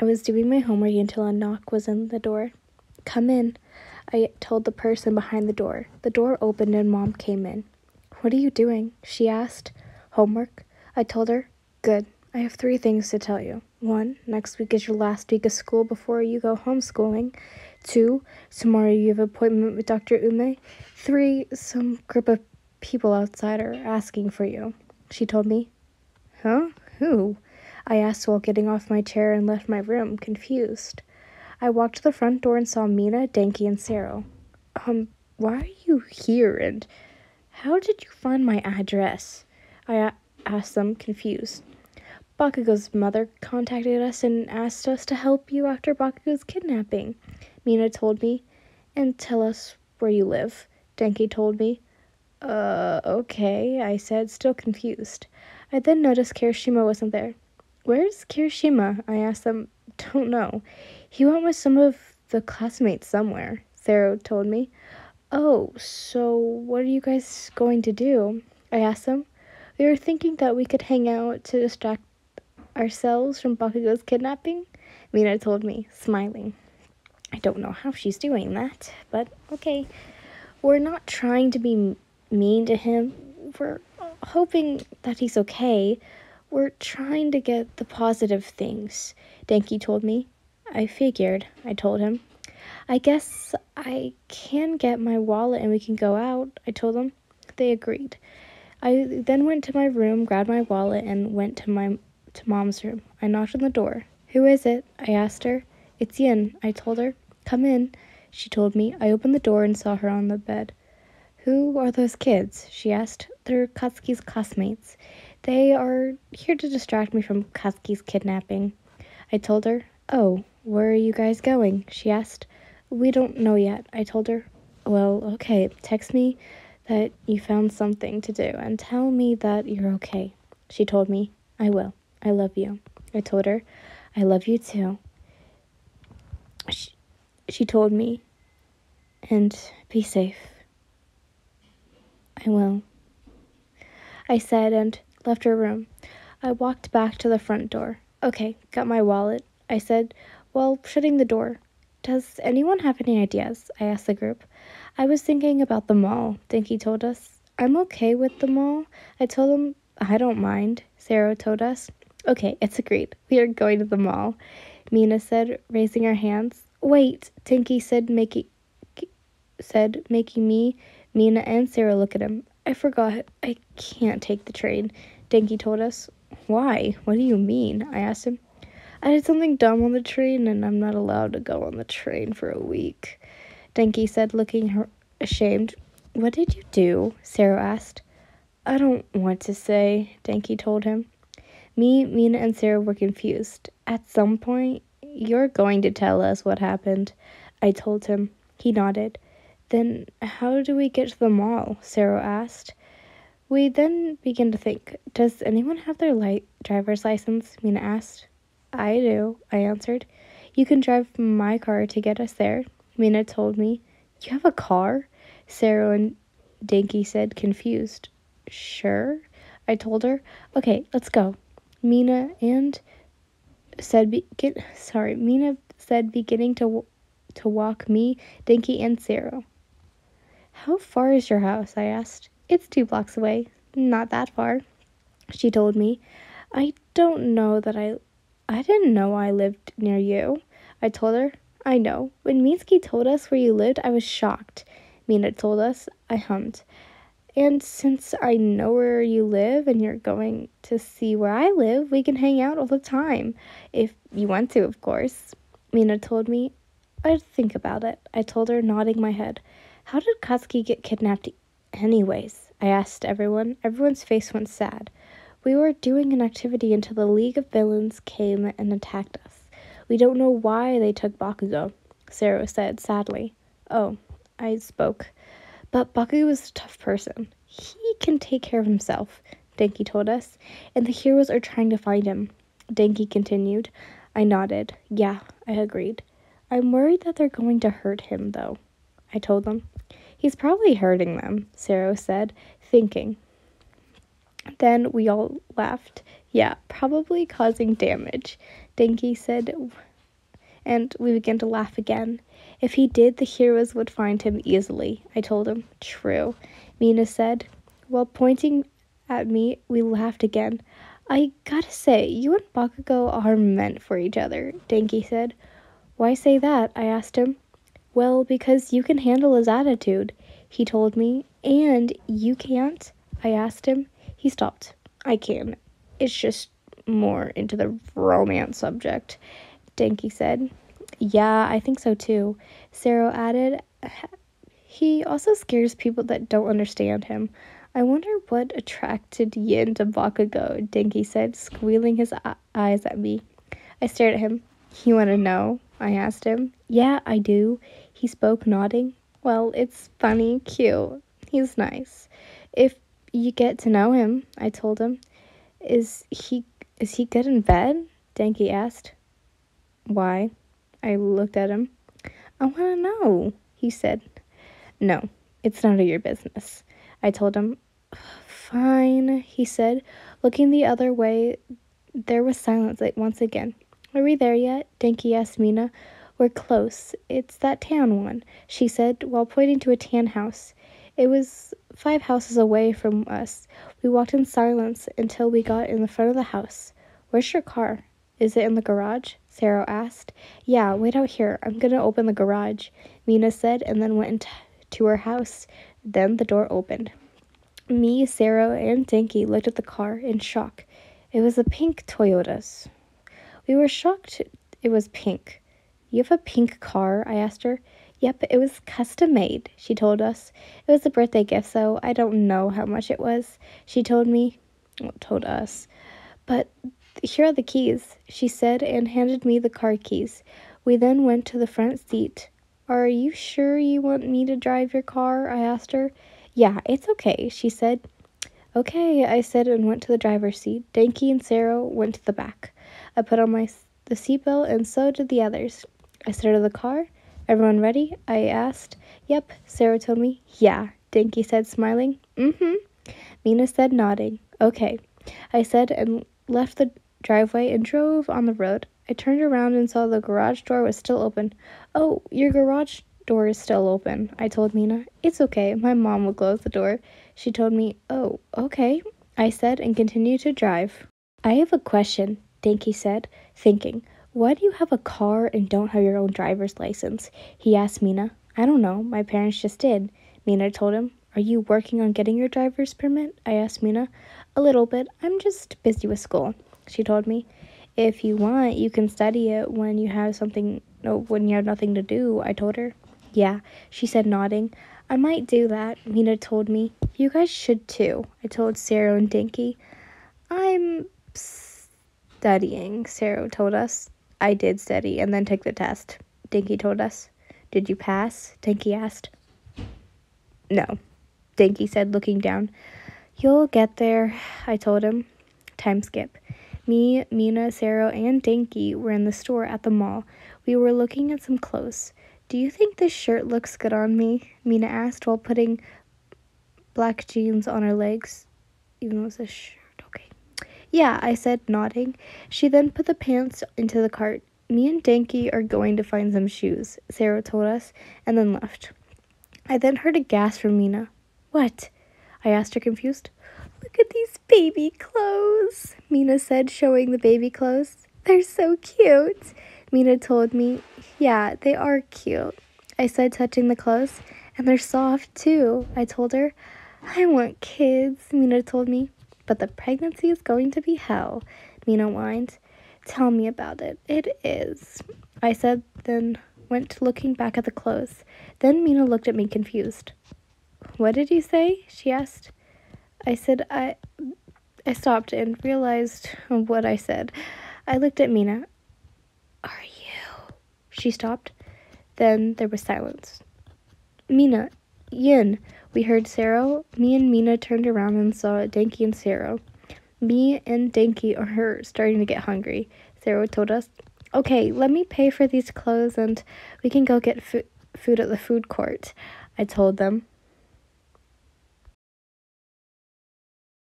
I was doing my homework until a knock was on the door. Come in, I told the person behind the door. The door opened and Mom came in. What are you doing? she asked. Homework. I told her. Good. I have three things to tell you. One, next week is your last week of school before you go homeschooling. Two, tomorrow you have an appointment with Dr. Ume. Three, some group of people outside are asking for you. She told me. Huh? Who? I asked while getting off my chair and left my room, confused. I walked to the front door and saw Mina, Denki, and Sero. Um, why are you here and how did you find my address? I a- asked them, confused. Bakugo's mother contacted us and asked us to help you after Bakugo's kidnapping. Mina told me, and tell us where you live. Denki told me. Uh, okay, I said, still confused. I then noticed Kirishima wasn't there. Where's Kirishima? I asked them. Don't know. He went with some of the classmates somewhere, Sero told me. Oh, so what are you guys going to do? I asked them. We were thinking that we could hang out to distract ourselves from Bakugo's kidnapping, Mina told me, smiling. I don't know how she's doing that, but okay. We're not trying to be mean to him. We're hoping that he's okay. We're trying to get the positive things, Denki told me. I figured, I told him. I guess I can get my wallet and we can go out, I told them. They agreed. I then went to my room, grabbed my wallet, and went to my to mom's room. I knocked on the door. Who is it? I asked her. It's Yin, I told her. Come in, she told me. I opened the door and saw her on the bed. Who are those kids? she asked. They're Katsuki's classmates. They are here to distract me from Katsuki's kidnapping. I told her. Oh, where are you guys going? she asked. We don't know yet, I told her. Well, okay, text me that you found something to do and tell me that you're okay. She told me. I will. I love you. I told her. I love you too. She, she told me. And be safe. I will. I said and left her room. I walked back to the front door. Okay, got my wallet. I said, while shutting the door. Does anyone have any ideas? I asked the group. I was thinking about the mall, Denki told us. I'm okay with the mall. I told them I don't mind, Sero told us. Okay, it's agreed. We are going to the mall, Mina said, raising her hands. Wait, Denki said, making said, making me, Mina, and Sero look at him. I forgot. I can't take the train, Denki told us. Why? What do you mean? I asked him. I did something dumb on the train and I'm not allowed to go on the train for a week. Denki said, looking ashamed. What did you do? Sero asked. I don't want to say, Denki told him. Me, Mina, and Sero were confused. At some point, you're going to tell us what happened, I told him. He nodded. Then how do we get to the mall? Sero asked. We then began to think. Does anyone have their light driver's license? Mina asked. I do, I answered. You can drive my car to get us there, Mina told me. You have a car? Sero and Denki said, confused. Sure, I told her. Okay, let's go. Mina and said, be, get, sorry, Mina said, beginning to to walk me, Denki, and Sero. How far is your house? I asked. It's two blocks away. Not that far, she told me. I don't know that I I didn't know I lived near you. I told her. I know. When Minsky told us where you lived, I was shocked. Mina told us. I hummed. And since I know where you live and you're going to see where I live, we can hang out all the time. If you want to, of course. Mina told me. I'd think about it. I told her, nodding my head. How did Katsuki get kidnapped, anyways? I asked everyone. Everyone's face went sad. We were doing an activity until the League of Villains came and attacked us. We don't know why they took Bakugo, Sero said sadly. Oh, I spoke. But Bakugo was a tough person. He can take care of himself, Denki told us, and the heroes are trying to find him. Denki continued. I nodded. Yeah, I agreed. I'm worried that they're going to hurt him, though, I told them. He's probably hurting them, Sero said, thinking. Then we all laughed. Yeah, probably causing damage. Denki said, and we began to laugh again. If he did, the heroes would find him easily, I told him. True, Mina said. While pointing at me, we laughed again. I gotta say, you and Bakugo are meant for each other, Denki said. Why say that? I asked him. Well, because you can handle his attitude, he told me. And you can't? I asked him. He stopped. I can. It's just more into the romance subject, Denki said. Yeah, I think so too, Sero added. He also scares people that don't understand him. I wonder what attracted Yin to Bakugo, Denki said, squealing his eyes at me. I stared at him. You want to know? I asked him. Yeah, I do. He spoke, nodding. Well, it's funny, cute. He's nice. If you get to know him, I told him. Is he is he good in bed? Denki asked. Why? I looked at him. I want to know, he said. No, it's none of your business. I told him. Fine, he said, looking the other way. There was silence like, once again. Are we there yet? Denki asked Mina. We're close. It's that tan one, she said, while pointing to a tan house. It was five houses away from us. We walked in silence until we got in the front of the house. Where's your car? Is it in the garage? Sero asked. Yeah, wait out here. I'm gonna open the garage, Mina said, and then went into her house. Then the door opened. Me, Sero, and Denki looked at the car in shock. It was a pink Toyota's. We were shocked it was pink. You have a pink car? I asked her. Yep, it was custom made, she told us. It was a birthday gift, so I don't know how much it was. She told me, well, told us. But here are the keys, she said, and handed me the car keys. We then went to the front seat. Are you sure you want me to drive your car? I asked her. Yeah, it's okay, she said. Okay, I said and went to the driver's seat. Denki and Sero went to the back. I put on my the seatbelt and so did the others. I started the car. Everyone ready? I asked. Yep, Sero told me. Yeah, Denki said, smiling. Mm-hmm. Mina said, nodding. Okay, I said and left the driveway and drove on the road. I turned around and saw the garage door was still open. Oh, your garage door is still open, I told Mina. It's okay, my mom will close the door. She told me, Oh, okay, I said and continued to drive. I have a question, Denki said, thinking. Why do you have a car and don't have your own driver's license? He asked Mina. I don't know, my parents just did. Mina told him. Are you working on getting your driver's permit? I asked Mina. A little bit. I'm just busy with school, she told me. If you want, you can study it when you have something no when you have nothing to do, I told her. Yeah, she said, nodding. I might do that, Mina told me. You guys should too, I told Sero and Denki. I'm studying, Sero told us. I did study and then took the test, Denki told us. Did you pass? Denki asked. No, Denki said, looking down. You'll get there, I told him. Time skip. Me, Mina, Sero, and Denki were in the store at the mall. We were looking at some clothes. Do you think this shirt looks good on me? Mina asked while putting black jeans on her legs. Even though it's a shirt. Yeah, I said, nodding. She then put the pants into the cart. Me and Denki are going to find some shoes, Sero told us, and then left. I then heard a gasp from Mina. What? I asked her, confused. Look at these baby clothes, Mina said, showing the baby clothes. They're so cute. Mina told me, Yeah, they are cute. I said, touching the clothes. And they're soft too, I told her. I want kids, Mina told me. But the pregnancy is going to be hell, Mina whined. Tell me about it. It is. I said, then went looking back at the clothes. Then Mina looked at me confused. What did you say? she asked. I said, I. I stopped and realized what I said. I looked at Mina. Are you? She stopped. Then there was silence. Mina, Yin, we heard Sero. Me and Mina turned around and saw Denki and Sero. Me and Denki are starting to get hungry, Sero told us. Okay, let me pay for these clothes and we can go get fo- food at the food court, I told them.